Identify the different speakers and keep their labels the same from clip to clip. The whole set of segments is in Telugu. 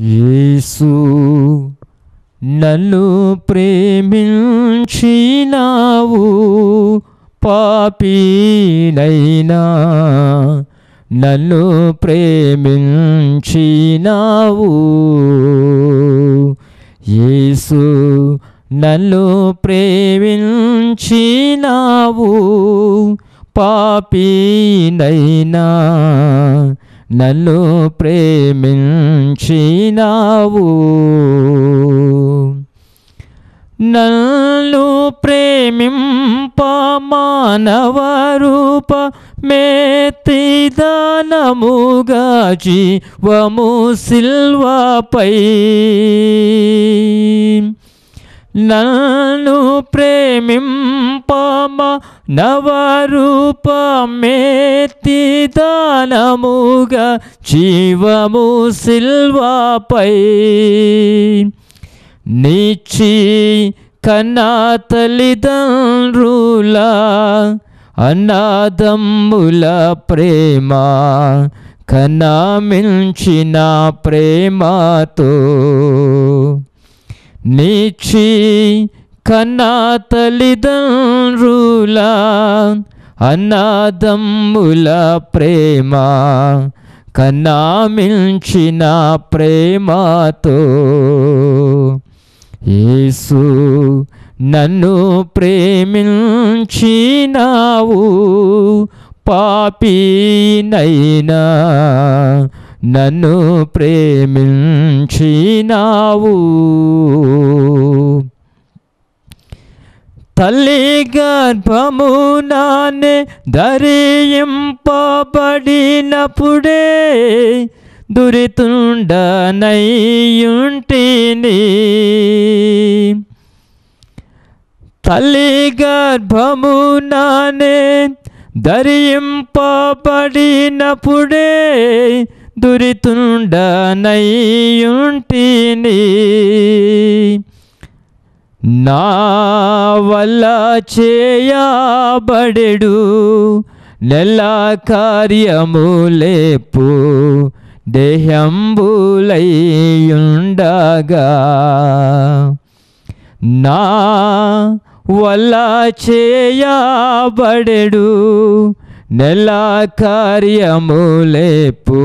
Speaker 1: యేసు నన్ను ప్రేమించినావు పాపినైనా. నన్ను ప్రేమించినావు. యేసు నన్ను ప్రేమించినావు పాపినైనా. నన్ను ప్రేమించినావు. నన్ను ప్రేమింప మానవ రూప మేతిదానముగా జీవము సిల్వపై. నన్ను ప్రేమింప నవరూపమేతి దానముగా జీవము సిల్వపై. నీచి కన్నా తల్లిదండ్రుల అన్నదమ్ముల ప్రేమ కన్నా మించిన ప్రేమతో. నిచ్చి కన్నా తల్లిదండ్రుల అన్నదమ్ముల ప్రేమ కన్నా మించిన ప్రేమతో యేసు నన్ను ప్రేమించినావు పాపినైనా నన్ను ప్రేమించినావు. తల్లి గర్భము నానే ధరింపబడినప్పుడే దురితుండనయ్యుంటిని. తల్లి గర్భము నానే ధరింపబడినప్పుడే దురితుండనయ్యుంటిని. నా వల్ల చేయబడెడు నెల కార్యములేపు దేహంబులయ్యుండగా. నా వల్ల చేయబడెడు నెల కార్యములేపు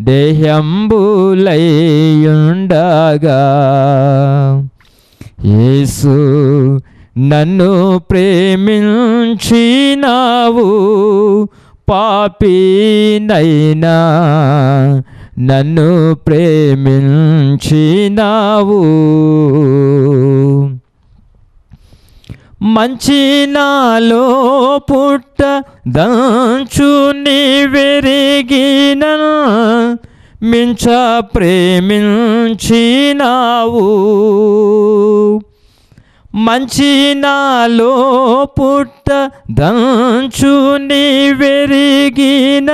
Speaker 1: దేహంబులయ్యుండగా. యేసు నన్ను ప్రేమించినావు పాపినైనా నన్ను ప్రేమించినావు. మంచి నాలో పుట్ట దంచు నీ వెరిగిన మించ ప్రేమించినావు. మంచి నాలో పుట్ట దంచు నీ వెరిగిన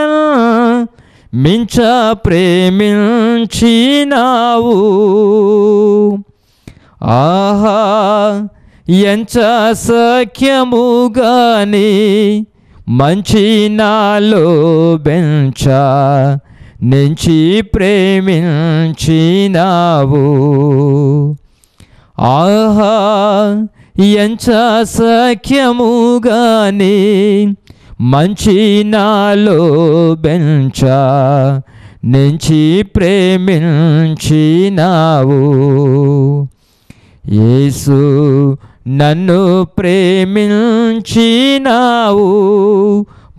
Speaker 1: మించ ప్రేమించినావు. ఆహా ఎంచ సఖ్యముగాని మంచి నాలో బెంచ నుంచి ప్రేమించినావు. ఆహా ఎంచ సఖ్యముగాని మంచి నాలో బెంచ నుంచి ప్రేమించినావు యేసు నన్ను ప్రేమించినావు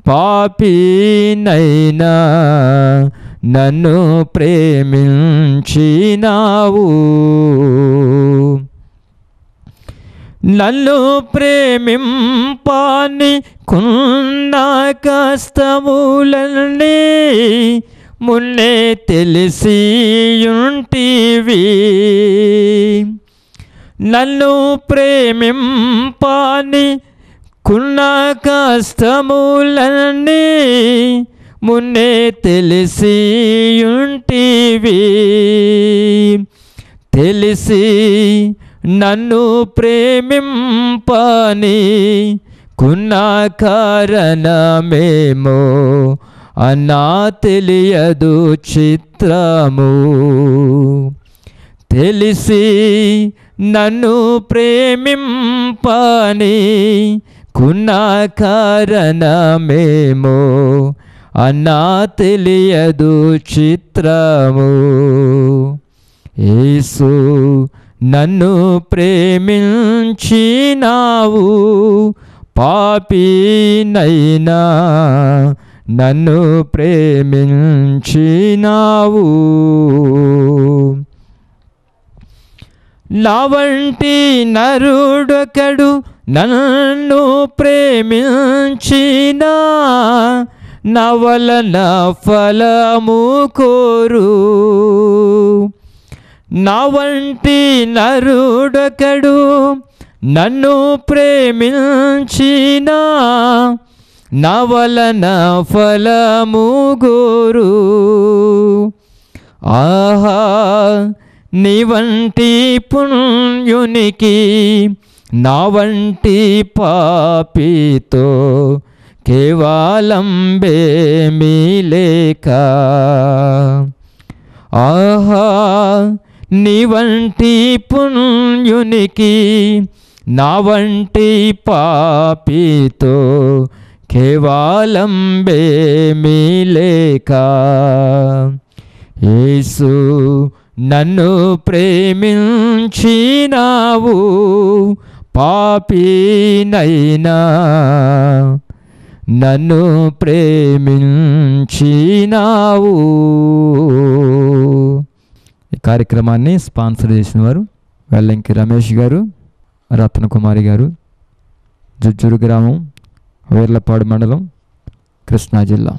Speaker 1: పాపినైనా నన్ను ప్రేమించినావు. నన్ను ప్రేమింపాని కున్న కష్టములన్నీ మున్నే తెలిసియుంటివి. నన్ను ప్రేమింపాని కున్న కష్టములన్నీ మున్నే తెలిసి తెలిసియుంటివి. తెలిసి నన్ను ప్రేమింపని కున్న కారణమేమో అన్నా తెలియదు చిత్రము. తెలిసి నన్ను ప్రేమింపని కున్న కారణమేమో అన్నా తెలియదు చిత్రము. ఏసు నన్ను ప్రేమించినావు. పాపినైనా నన్ను ప్రేమించినావు. నా వంటి నరుడొకడు నన్ను ప్రేమించినా. నవలన ఫలము కోరు. నా వంటి నరుడొకడు నన్ను ప్రేమించిన. నవలన ఫలము గోరు ఆహా నీ వంటి పుణ్యునికి నా వంటి పాపితో కేవలం బేమీ లేక. ఆహా నీ వంటి పుణ్యునికి నా వంటి పాపితో కేవలం బేమీ లేక. యేసు నన్ను ప్రేమించినావు పాపినైనా. నన్ను ప్రేమించినావు. ఈ కార్యక్రమాన్ని స్పాన్సర్ చేసిన వారు వెల్లంకి రమేష్ గారు రత్నకుమారి గారు జుజ్జూరు గ్రామం వేర్లపాడు మండలం కృష్ణా జిల్లా.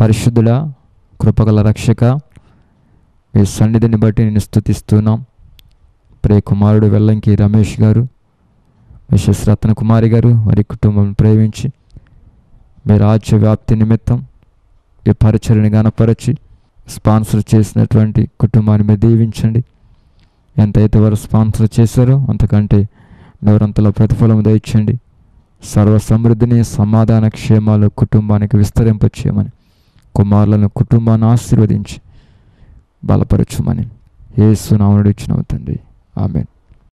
Speaker 1: పరిశుద్ధుల కృపగల రక్షక మీ సన్నిధిని బట్టి నేను స్థుతిస్తున్నాం. ప్రియ కుమారుడు వెల్లంకి రమేష్ గారు మిషస్ రత్న కుమారి గారు వారి కుటుంబం ప్రేమించి మీ రాజ్య వ్యాప్తి నిమిత్తం ఈ పరిచయని గనపరచి స్పాన్సర్ చేసినటువంటి కుటుంబాన్ని మీరు దీవించండి. ఎంతైతే వారు స్పాన్సర్ చేశారో అంతకంటే నూరంతల ప్రతిఫలం దయచండి సర్వ సమృద్ధిని సమాధాన క్షేమాలు కుటుంబానికి విస్తరింపచేయమని కుమారులను కుటుంబాన్ని ఆశీర్వదించి బలపరచుమని ఏసునామనుడు ఇచ్చిన తండ్రి. ఆమెన్.